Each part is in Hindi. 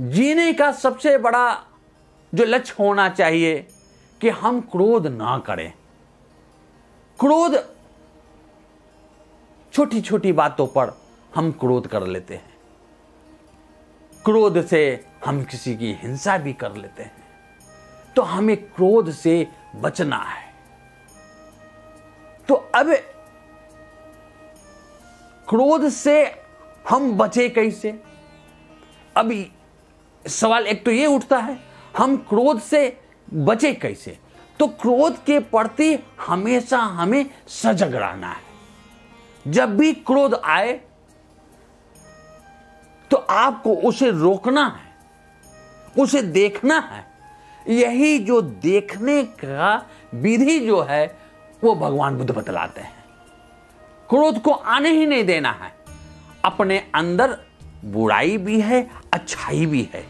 जीने का सबसे बड़ा जो लक्ष्य होना चाहिए कि हम क्रोध ना करें। क्रोध छोटी छोटी बातों पर हम क्रोध कर लेते हैं। क्रोध से हम किसी की हिंसा भी कर लेते हैं। तो हमें क्रोध से बचना है। तो अब क्रोध से हम बचे कैसे? अभी सवाल एक तो ये उठता है, हम क्रोध से बचे कैसे? तो क्रोध के प्रति हमेशा हमें सजग रहना है। जब भी क्रोध आए तो आपको उसे रोकना है, उसे देखना है। यही जो देखने का विधि जो है, वो भगवान बुद्ध बतलाते हैं। क्रोध को आने ही नहीं देना है, अपने अंदर बुराई भी है, अच्छाई भी है।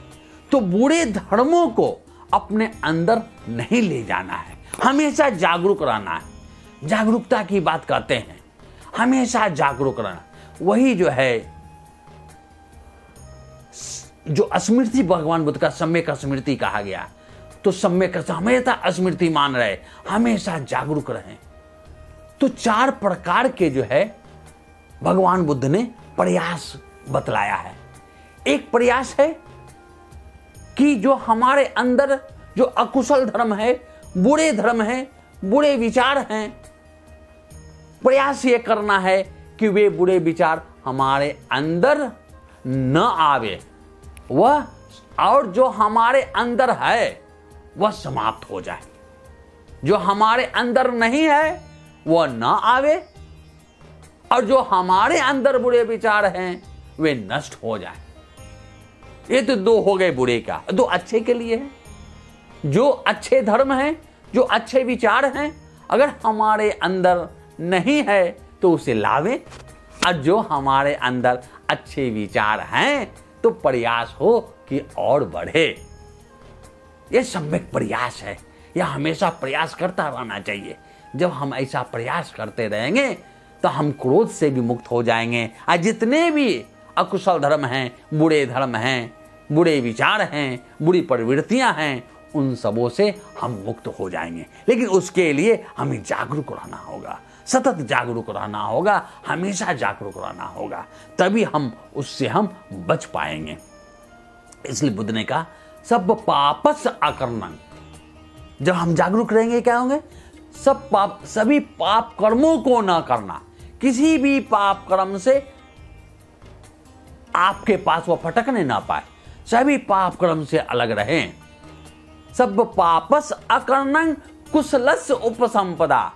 तो बुरे धर्मों को अपने अंदर नहीं ले जाना है। हमेशा जागरूक रहना है। जागरूकता की बात कहते हैं। हमेशा जागरूक रहना। वही जो है, जो स्मृति भगवान बुद्ध का, सम्यक स्मृति कहा गया। तो सम्यक हमेशा स्मृति मान रहे। हमेशा जागरूक रहें। तो चार प्रकार के जो है, भगवान बुद्ध ने प्रयास बतलाया है। एक प्रयास है कि जो हमारे अंदर जो अकुशल धर्म है, बुरे धर्म है, बुरे विचार हैं, प्रयास ये करना है कि वे बुरे विचार हमारे अंदर न आवे। वह और जो हमारे अंदर है, वह समाप्त हो जाए। जो हमारे अंदर नहीं है, वह न आवे। और जो हमारे अंदर बुरे विचार हैं वे नष्ट हो जाए। ये तो दो हो गए बुरे का। दो अच्छे के लिए है। जो अच्छे धर्म हैं, जो अच्छे विचार हैं, अगर हमारे अंदर नहीं है तो उसे लावे। और जो हमारे अंदर अच्छे विचार हैं तो प्रयास हो कि और बढ़े। यह सम्यक प्रयास है। यह हमेशा प्रयास करता रहना चाहिए। जब हम ऐसा प्रयास करते रहेंगे तो हम क्रोध से भी मुक्त हो जाएँगे। और जितने भी अकुशल धर्म हैं बुरे धर्म हैं बुरे विचार हैं बुरी प्रवृत्तियाँ हैं, उन सबों से हम मुक्त हो जाएँगे। लेकिन उसके लिए हमें जागरूक रहना होगा। सतत जागरूक रहना होगा, हमेशा जागरूक रहना होगा। तभी हम, उससे हम बच पाएँगे। इसलिए बुद्ध ने कहा, सब पापस आकर्णन जब हम जागरूक रहेंगे, क्या होंगे? सब पाप, सभी पाप कर्मों को ना करना। किसी भी पाप कर्म से आपके पास वो फटकने ना पाए। सभी पाप कर्म से अलग रहें। सब पापस अकर्णं कुशलस उपसंपदा।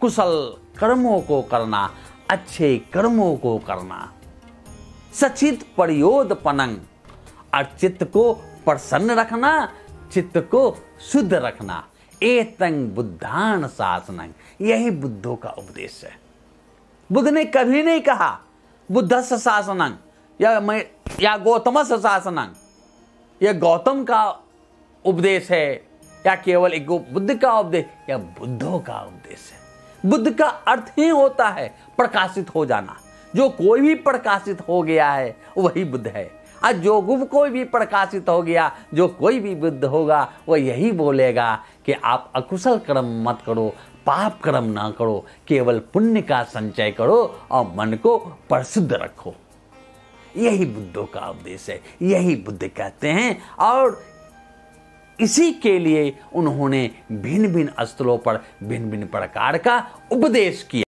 कुशल कर्मों को करना, अच्छे कर्मों को करना। सचित प्रयोद पनंग और चित्त को प्रसन्न रखना, चित्त को शुद्ध रखना। एतंग बुद्धान शासनंग यही बुद्धों का उपदेश है। बुद्ध ने कभी नहीं कहा बुद्ध शासनंग या मैं, या गौतम शासनंग यह गौतम का उपदेश है, या केवल एक बुद्ध का उपदेश, या बुद्धों का उपदेश है। बुद्ध का अर्थ ही होता है प्रकाशित हो जाना। जो कोई भी प्रकाशित हो गया है, वही बुद्ध है। आज जो गुभ कोई भी प्रकाशित हो गया, जो कोई भी बुद्ध होगा वह यही बोलेगा कि आप अकुशल कर्म मत करो, पाप कर्म ना करो, केवल पुण्य का संचय करो और मन को प्रसिद्ध रखो। यही बुद्धों का उपदेश है, यही बुद्ध कहते हैं। और इसी के लिए उन्होंने भिन्न भिन्न स्थलों पर भिन्न भिन्न प्रकार का उपदेश किया।